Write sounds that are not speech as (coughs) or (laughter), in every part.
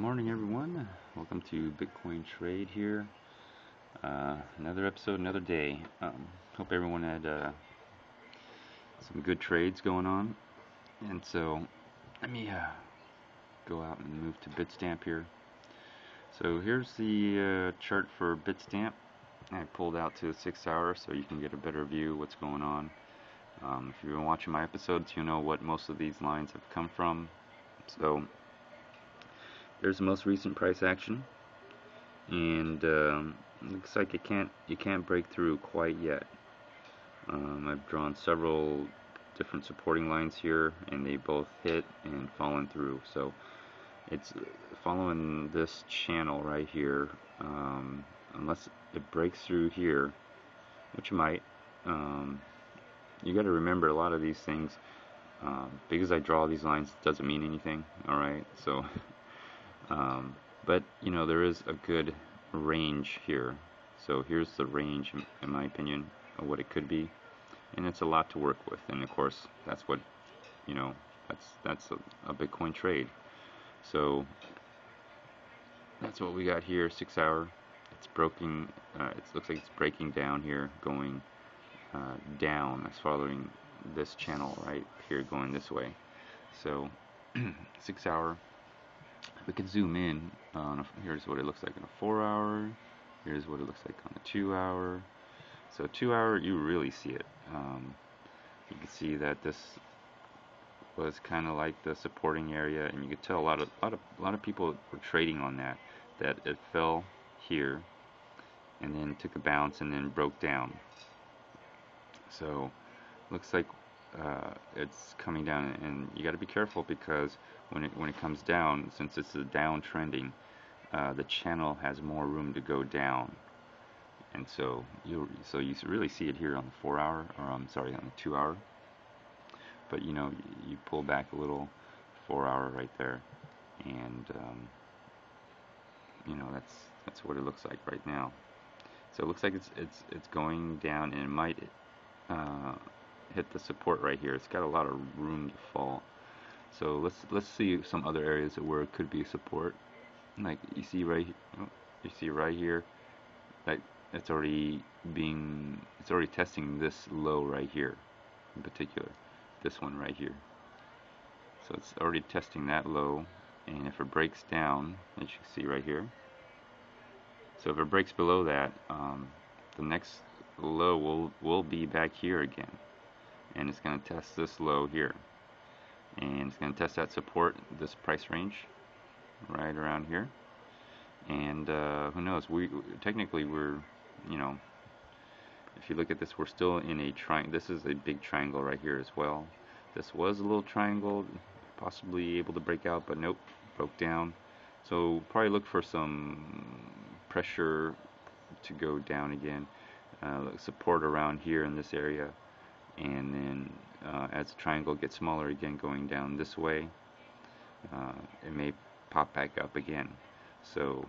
morning, everyone. Welcome to Bitcoin Trade here. Uh, another episode, another day. Um, hope everyone had uh, some good trades going on. And so, let me uh, go out and move to Bitstamp here. So here's the uh, chart for Bitstamp. I pulled out to six hours so you can get a better view what's going on. Um, if you've been watching my episodes, you know what most of these lines have come from. So there's the most recent price action, and um, looks like it can't you can't break through quite yet. Um, I've drawn several different supporting lines here, and they both hit and fallen through. So it's following this channel right here, um, unless it breaks through here, which might. Um, you got to remember a lot of these things. Um, because I draw these lines doesn't mean anything. All right, so (laughs) um, but you know there is a good range here. So here's the range, in my opinion, of what it could be, and it's a lot to work with. And of course, that's what you know. That's that's a, a Bitcoin trade. So that's what we got here. Six hour. It's broken. Uh, it looks like it's breaking down here, going uh, down. It's following this channel right here, going this way. So (clears throat) six hour we can zoom in on a, here's what it looks like in a four hour. Here's what it looks like on a two hour. So two hour you really see it. Um, you can see that this was kind of like the supporting area and you could tell a lot of a lot of a lot of people were trading on that that it fell here and then took a bounce and then broke down. So looks like uh, it's coming down and you got to be careful because when it when it comes down since it's a downtrending uh, the channel has more room to go down. And so you so you really see it here on the four hour or I'm sorry on the two hour. But you know you pull back a little four hour right there. And um, you know that's that's what it looks like right now. So it looks like it's it's it's going down and it might uh, hit the support right here. It's got a lot of room to fall. So let's let's see some other areas where it could be support. Like you see right, oh, you see right here, like it's already being, it's already testing this low right here, in particular, this one right here. So it's already testing that low, and if it breaks down, as you see right here. So if it breaks below that, um, the next low will will be back here again and it's going to test this low here. And it's going to test that support this price range right around here. And uh, who knows? We technically we're you know if you look at this we're still in a triangle this is a big triangle right here as well. This was a little triangle possibly able to break out but nope broke down. So probably look for some pressure to go down again uh, support around here in this area and then uh, as the triangle gets smaller again going down this way uh, it may pop back up again. So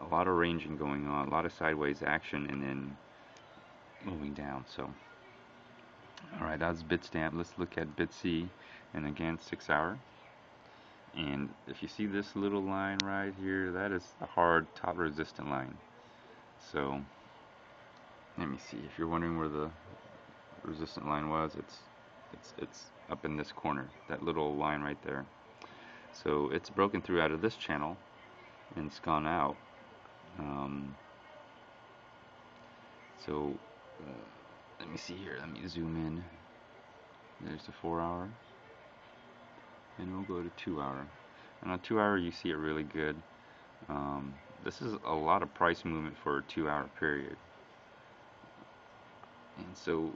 a lot of ranging going on a lot of sideways action and then moving down so. Alright that's bitstamp let's look at bitsy and again six hour. And if you see this little line right here that is the hard top resistant line. So let me see. If you're wondering where the resistant line was, it's it's it's up in this corner, that little line right there. So it's broken through out of this channel and it's gone out. Um, so uh, let me see here. Let me zoom in. There's the four hour, and we'll go to two hour. And on two hour, you see it really good. Um, this is a lot of price movement for a two hour period. And so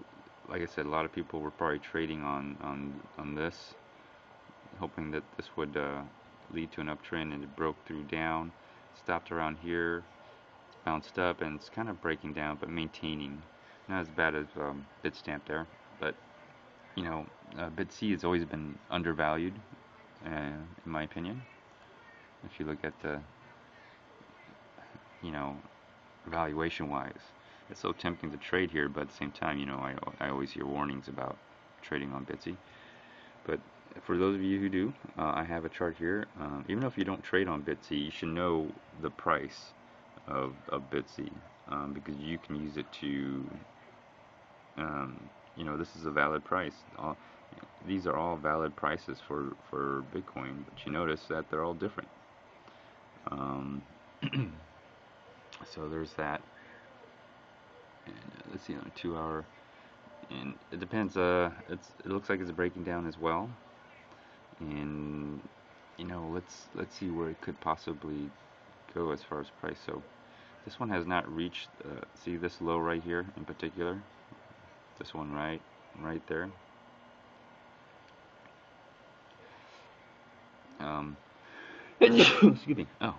like I said, a lot of people were probably trading on on on this, hoping that this would uh, lead to an uptrend, and it broke through down, stopped around here, bounced up, and it's kind of breaking down, but maintaining. Not as bad as um, Bitstamp there, but you know, uh, BitC has always been undervalued, uh, in my opinion. If you look at the, you know, valuation-wise it's so tempting to trade here, but at the same time, you know, I, I always hear warnings about trading on Bitsy. But for those of you who do, uh, I have a chart here. Uh, even if you don't trade on Bitsy, you should know the price of, of Bitsy um, because you can use it to, um, you know, this is a valid price. All, these are all valid prices for, for Bitcoin, but you notice that they're all different. Um, (clears throat) so there's that. And, uh, let's see on a two hour, and it depends. Uh, it's it looks like it's breaking down as well, and you know let's let's see where it could possibly go as far as price. So this one has not reached. Uh, see this low right here in particular. This one right right there. Um, (coughs) excuse me. Oh.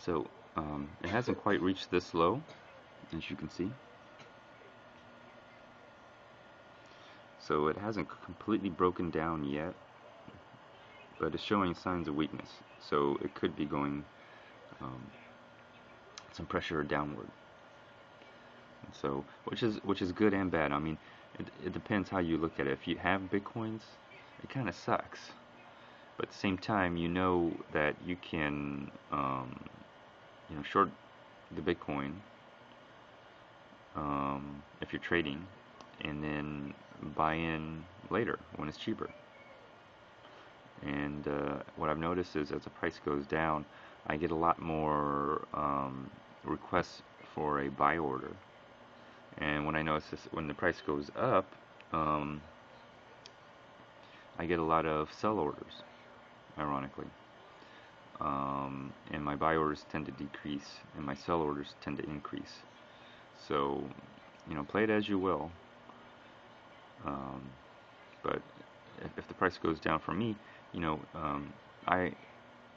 So um, it hasn't quite reached this low, as you can see. So it hasn't completely broken down yet, but it's showing signs of weakness. So it could be going um, some pressure downward. So, which is which is good and bad. I mean, it, it depends how you look at it. If you have bitcoins, it kind of sucks. But at the same time, you know that you can, um, you know, short the Bitcoin um, if you're trading, and then buy in later when it's cheaper. And uh, what I've noticed is as the price goes down, I get a lot more um, requests for a buy order. And when I notice this, when the price goes up, um, I get a lot of sell orders, ironically. Um, and my buy orders tend to decrease, and my sell orders tend to increase. So, you know, play it as you will. Um, but if, if, the price goes down for me, you know, um, I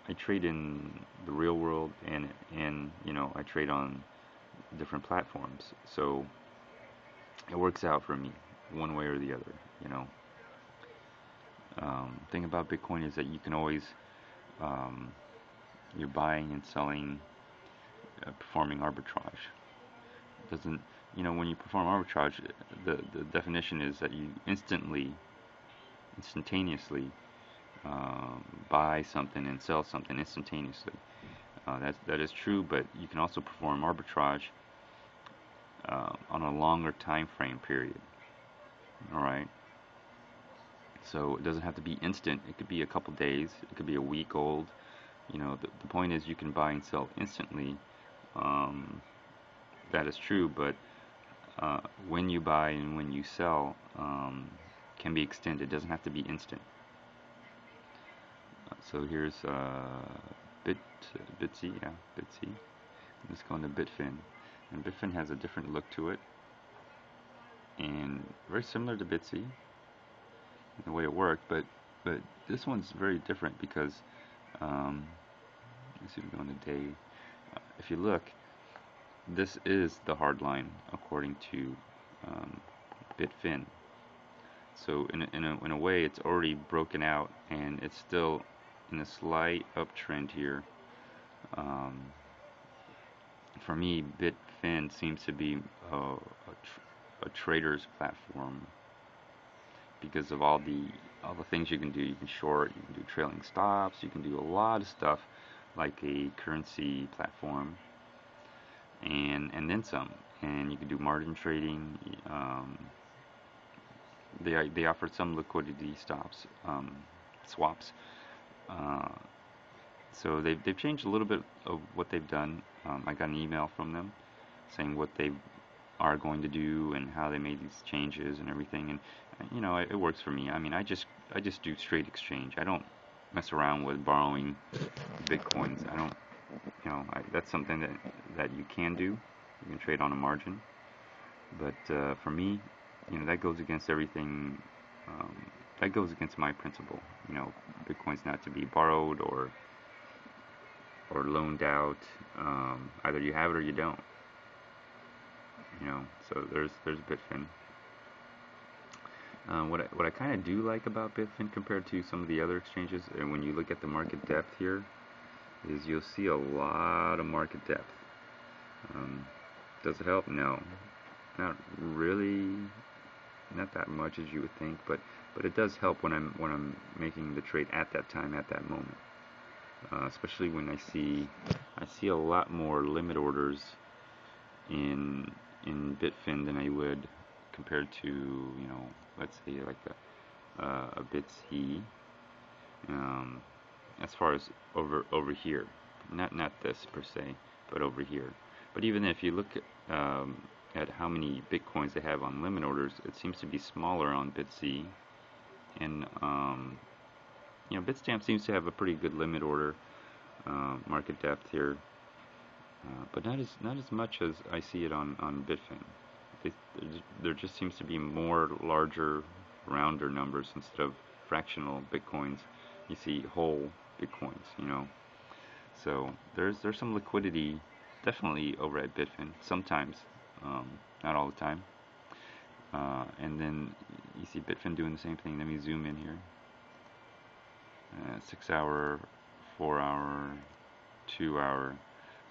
I trade in the real world, and and you know, I trade on different platforms. So it works out for me, one way or the other. You know um, thing about Bitcoin is that you can always um, you're buying and selling, uh, performing arbitrage. It doesn't you know when you perform arbitrage, the the definition is that you instantly, instantaneously um, buy something and sell something instantaneously. Uh, that that is true, but you can also perform arbitrage uh, on a longer time frame period. All right. So it doesn't have to be instant. It could be a couple days. It could be a week old. You know, the, the point is you can buy and sell instantly. Um, that is true, but uh, when you buy and when you sell um, can be extended. It doesn't have to be instant. Uh, so here's uh, Bit Bitsy, yeah, Bitsy. Let's go into Bitfin, and Bitfin has a different look to it, and very similar to Bitsy in the way it worked, but but this one's very different because um, let's see if we go the day. Uh, if you look, this is the hard line according to um, Bitfin. So in a, in a in a way, it's already broken out, and it's still in a slight uptrend here. Um, for me, Bitfin seems to be a, a, tr a trader's platform because of all the all the things you can do. You can short, you can do trailing stops, you can do a lot of stuff like a currency platform, and and then some. And you can do margin trading. Um, they they offer some liquidity stops, um, swaps. Uh, so they've they've changed a little bit of what they've done. Um, I got an email from them saying what they are going to do and how they made these changes and everything. And you know, it, it works for me. I mean, I just I just do straight exchange. I don't mess around with borrowing bitcoins. I don't, you know, I, that's something that that you can do. You can trade on a margin, but uh, for me, you know, that goes against everything. Um, that goes against my principle. You know, bitcoin's not to be borrowed or or loaned out. Um, either you have it or you don't. You know, so there's there's Bitfin. Um, what I, what I kind of do like about Bitfin compared to some of the other exchanges, and when you look at the market depth here, is you'll see a lot of market depth. Um, does it help? No, not really, not that much as you would think. But but it does help when I'm when I'm making the trade at that time at that moment. Uh, especially when I see I see a lot more limit orders in in Bitfin than I would compared to you know let's say like a uh, a BitC um, as far as over over here. Not not this per se but over here. But even if you look at, um, at how many bitcoins they have on limit orders it seems to be smaller on BitC and um, you know Bitstamp seems to have a pretty good limit order uh, market depth here. Uh, but not as not as much as I see it on on Bitfin there just seems to be more larger, rounder numbers instead of fractional bitcoins. You see whole bitcoins, you know. So there's there's some liquidity definitely over at Bitfin sometimes, um, not all the time. Uh, and then you see Bitfin doing the same thing. Let me zoom in here. Uh, six hour, four hour, two hour.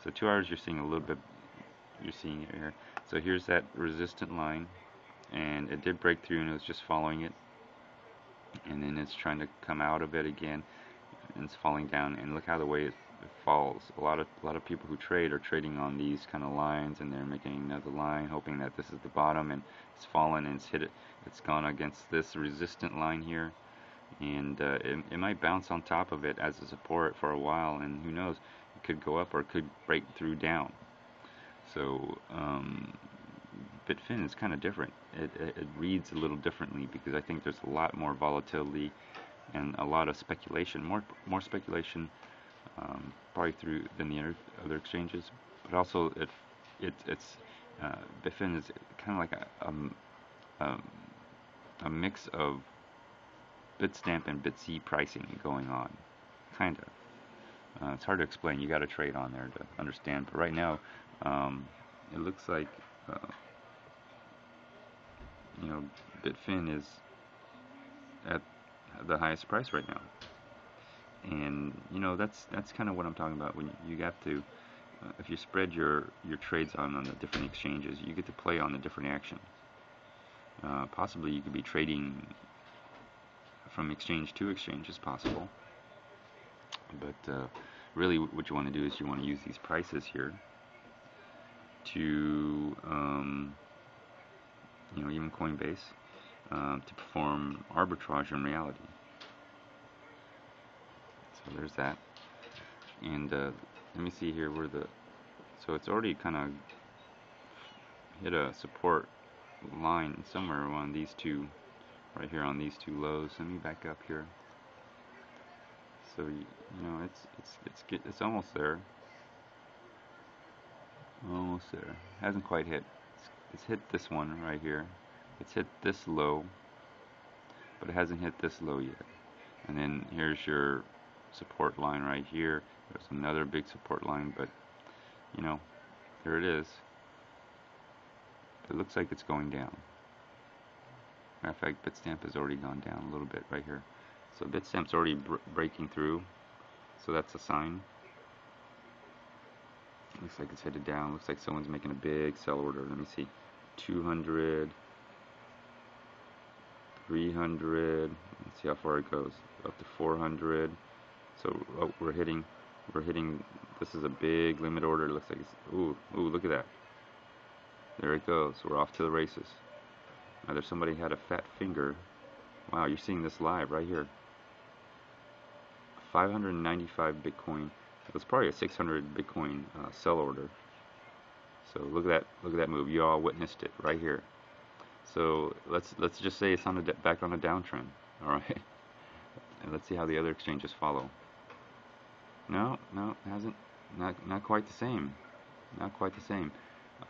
So two hours you're seeing a little bit. You're seeing it here. So here's that resistant line and it did break through and it was just following it. And then it's trying to come out of it again and it's falling down. And look how the way it, falls. A lot of a lot of people who trade are trading on these kind of lines and they're making another line hoping that this is the bottom and it's fallen and it's hit it. It's gone against this resistant line here. And uh, it, it might bounce on top of it as a support for a while and who knows it could go up or it could break through down so um, Bitfin is kind of different. It, it, it, reads a little differently because I think there's a lot more volatility and a lot of speculation, more more speculation um, probably through than the other, other exchanges, but also it, it it's uh, Bitfin is kind of like a, um, um, a mix of Bitstamp and BitC pricing going on, kind of. Uh, it's hard to explain. You got to trade on there to understand. But right now, um, it looks like uh, you know Bitfin is at the highest price right now, and you know that's that's kind of what I'm talking about. When you, have to, uh, if you spread your your trades on on the different exchanges, you get to play on the different action. Uh, possibly you could be trading from exchange to exchange is possible, but uh, really what you want to do is you want to use these prices here to um, you know even Coinbase um, to perform arbitrage in reality. So there's that. And uh, let me see here where the so it's already kind of hit a support line somewhere on these two right here on these two lows. Let me back up here. So you, know it's it's it's it's almost there. Almost there. Hasn't quite hit. It's, it's hit this one right here. It's hit this low, but it hasn't hit this low yet. And then here's your support line right here. There's another big support line, but you know, there it is. It looks like it's going down. Matter of fact, Bitstamp has already gone down a little bit right here. So Bitstamp's already br breaking through. So that's a sign. Looks like it's headed down. Looks like someone's making a big sell order. Let me see. 200, 300. Let's see how far it goes. Up to 400. So oh, we're hitting, we're hitting. This is a big limit order. It looks like it's. Ooh, ooh, look at that. There it goes. We're off to the races. Now there's somebody had a fat finger. Wow, you're seeing this live right here. 595 Bitcoin it was probably a 600 Bitcoin uh, sell order. So look at that, look at that move. You all witnessed it right here. So let's let's just say it's on a back on a downtrend. (laughs) All right, and let's see how the other exchanges follow. No, no, it hasn't. Not not quite the same. Not quite the same.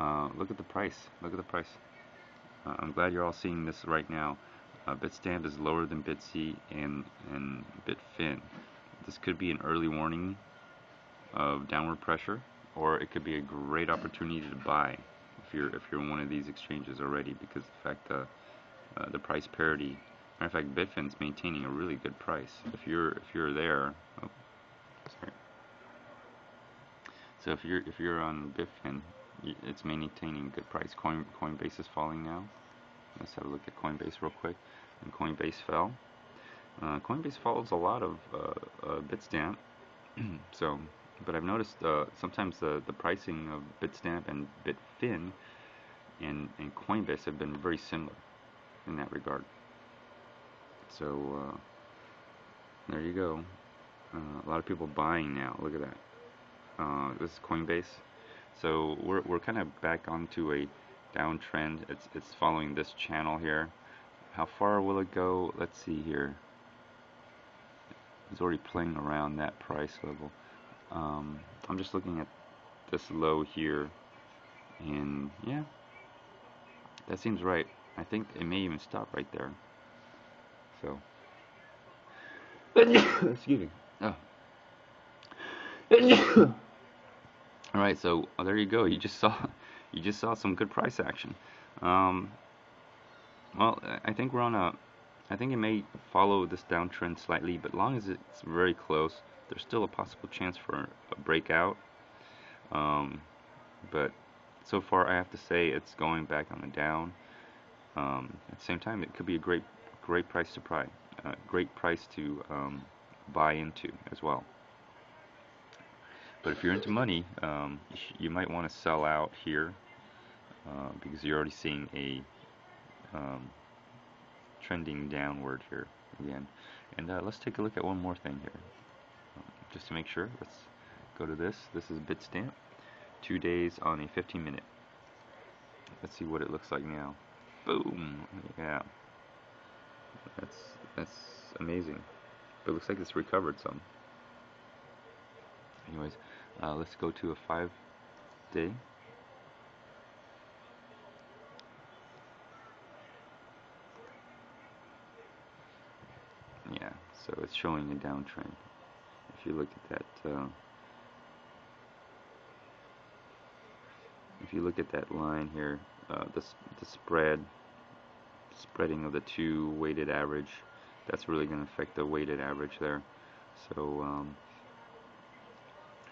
Uh, look at the price. Look at the price. Uh, I'm glad you're all seeing this right now. Uh, Bitstamp is lower than BitC and and Bitfin. This could be an early warning of downward pressure, or it could be a great opportunity to buy if you're if you're in one of these exchanges already, because the fact uh, uh, the price parity. Matter of fact, Bitfin's maintaining a really good price. If you're if you're there, oh, sorry. So if you're if you're on Bitfin, it's maintaining good price. Coin Coinbase is falling now. Let's have a look at Coinbase real quick. and Coinbase fell. Uh, Coinbase follows a lot of uh, uh, Bitstamp, (clears throat) so but I've noticed uh, sometimes the, the pricing of Bitstamp and Bitfin and, and Coinbase have been very similar in that regard. So uh, there you go. Uh, a lot of people buying now. Look at that. Uh, this is Coinbase. So we're, we're kind of back onto a downtrend. It's, it's following this channel here. How far will it go? Let's see here. It's already playing around that price level. Um, I'm just looking at this low here. And yeah, that seems right. I think it may even stop right there. So, (coughs) excuse me. Oh. (coughs) All right, so oh, there you go. You just saw, you just saw some good price action. Um, well, I think we're on a. I think it may follow this downtrend slightly, but long as it's very close, there's still a possible chance for a breakout. Um, but so far, I have to say it's going back on the down. Um, at the same time, it could be a great, great price to buy, uh, great price to um, buy into as well. But if you're into money, um, you, might want to sell out here uh, because you're already seeing a um, trending downward here again. And uh, let's take a look at one more thing here, just to make sure. Let's go to this. This is Bitstamp, two days on a 15 minute. Let's see what it looks like now. Boom! Yeah, that's that's amazing. But it looks like it's recovered some. Anyways, uh, let's go to a five day. Yeah, so it's showing a downtrend. If you look at that, uh, if you look at that line here, uh, the the spread, spreading of the two weighted average, that's really going to affect the weighted average there. So. Um,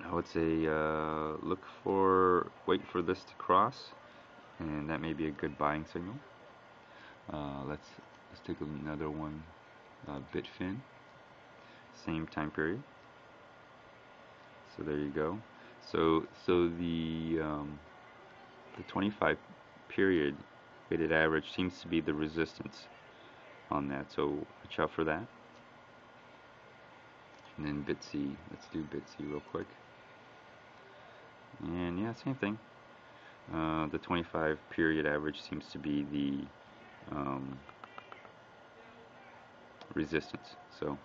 I would say uh, look for, wait for this to cross, and that may be a good buying signal. Uh, let's let's take another one, uh, Bitfin, same time period. So there you go. So so the um, the 25 period weighted average seems to be the resistance on that. So watch out for that. And then BitC, let's do BitC real quick and yeah same thing uh, the 25 period average seems to be the um, resistance so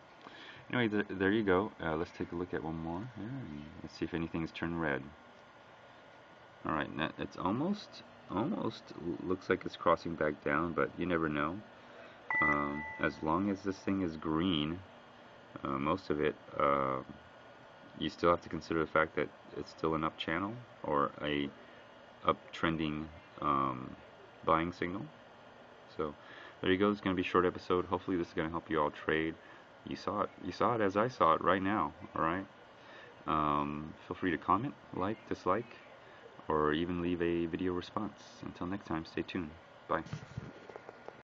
anyway th there you go uh, let's take a look at one more here let's see if anything's turned red alright it's almost almost looks like it's crossing back down but you never know um, as long as this thing is green uh, most of it uh, you still have to consider the fact that it's still an up channel or a uptrending um, buying signal. So there you go. It's going to be a short episode. Hopefully this is going to help you all trade. You saw it. You saw it as I saw it right now. All right. Um, feel free to comment, like, dislike, or even leave a video response. Until next time, stay tuned. Bye.